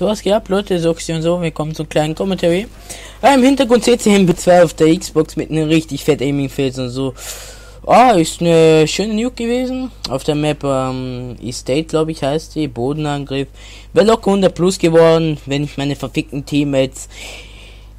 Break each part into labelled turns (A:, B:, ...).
A: So was gehabt, Leute, so und so, wir kommen zum kleinen Commentary. Ah, Im Hintergrund seht ihr MP2 auf der Xbox mit einem richtig fett Aiming Face und so. Ah, ist eine schöne Nuke gewesen. Auf der Map ähm, Estate, glaube ich, heißt die. Bodenangriff. Wäre locker 100 plus geworden, wenn ich meine verfickten Teammates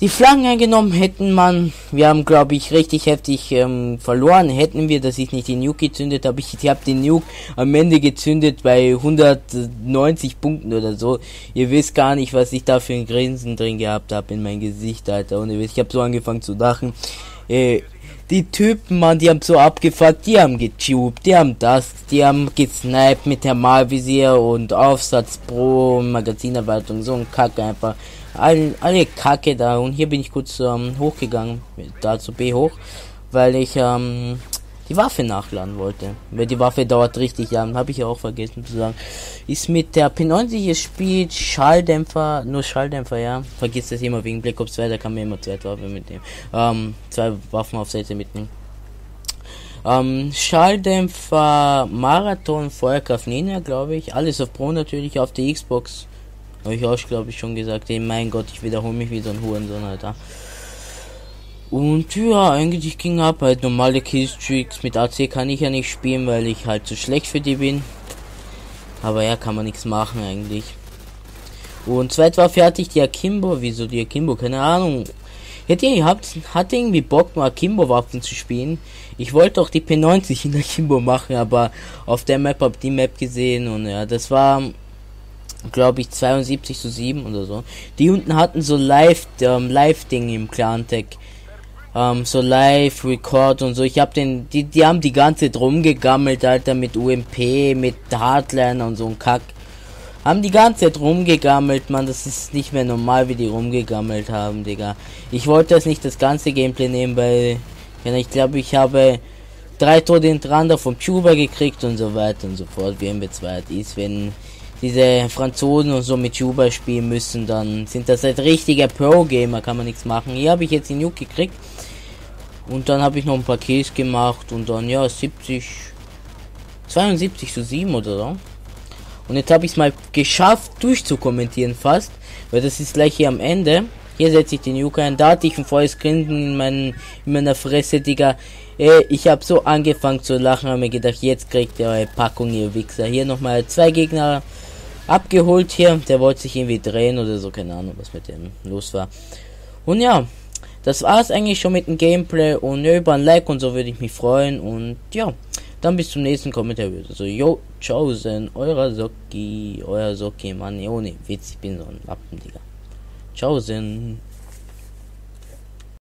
A: die Flaggen eingenommen hätten, man. Wir haben, glaube ich, richtig heftig ähm, verloren. Hätten wir, dass ich nicht die Nuke gezündet habe. Ich, ich habe den Nuke am Ende gezündet bei 190 Punkten oder so. Ihr wisst gar nicht, was ich da für ein Grinsen drin gehabt habe in mein Gesicht, Alter. Und ihr wisst, ich habe so angefangen zu lachen. Äh, die Typen, man, die haben so abgefuckt, die haben getubt, die haben das, die haben gesniped mit der Malvisier und Aufsatz pro Magazinerweiterung, so ein Kack einfach all, alle Kacke da. Und hier bin ich kurz ähm, hochgegangen, da zu B hoch, weil ich ähm, die Waffe nachladen wollte. Weil die Waffe dauert richtig lang, habe ich ja auch vergessen zu sagen. Ist mit der P90 spielt Schalldämpfer, nur Schalldämpfer, ja. Vergiss das immer wegen Black Ops 2, da kann man immer zwei Waffen mitnehmen. Ähm, zwei Waffenaufsätze mitnehmen. Ähm, Schalldämpfer, Marathon, Feuerkraft Nina, glaube ich. Alles auf Pro natürlich, auf der Xbox habe ich auch, glaube ich, schon gesagt. Ey, mein Gott, ich wiederhole mich wie so ein Hurensohn, Alter. Und ja, eigentlich ging ab. Halt normale Killstreaks mit AC kann ich ja nicht spielen, weil ich halt zu schlecht für die bin. Aber ja, kann man nichts machen eigentlich. Und zweit war fertig die Akimbo. Wieso die Akimbo? Keine Ahnung. Hätte ihr gehabt, hatte irgendwie Bock, mal Akimbo-Waffen zu spielen. Ich wollte auch die P90 in Akimbo machen, aber auf der Map hab die Map gesehen und ja, das war glaube ich 72 zu 7 oder so. Die unten hatten so live ähm, live Ding im Clan Tech. Ähm, so live Record und so. Ich habe den die die haben die ganze drum gegammelt, Alter, mit UMP, mit Hardliner und so ein Kack. Haben die ganze Zeit rumgegammelt, man, das ist nicht mehr normal, wie die rumgegammelt haben, Digga. Ich wollte das nicht das ganze Gameplay nehmen, weil ich glaube, ich habe drei Tode hintereinander vom Cuba gekriegt und so weiter und so fort, wie MB2 ist, wenn diese Franzosen und so mit Juba spielen müssen, dann sind das halt richtige Pro-Gamer, kann man nichts machen. Hier habe ich jetzt den Nuke gekriegt. Und dann habe ich noch ein paar Kills gemacht und dann ja 70 72 zu 7 oder so. Und jetzt habe ich es mal geschafft durchzukommentieren fast, weil das ist gleich hier am Ende. Hier setze ich den Nuke ein, da hatte ich ein volles Grinsen in, meinen, in meiner Fresse, Digga. Ey, ich habe so angefangen zu lachen, habe mir gedacht, jetzt kriegt ihr eure Packung, ihr Wichser. Hier nochmal zwei Gegner abgeholt hier. Der wollte sich irgendwie drehen oder so, keine Ahnung, was mit dem los war. Und ja, das war es eigentlich schon mit dem Gameplay. Und ja, über ein Like und so würde ich mich freuen. Und ja, dann bis zum nächsten Kommentar. Also, yo, Chosen, euer Socki, euer Socki, Mann, ohne Witz, ich bin so ein Wappen, Digga. Chosen.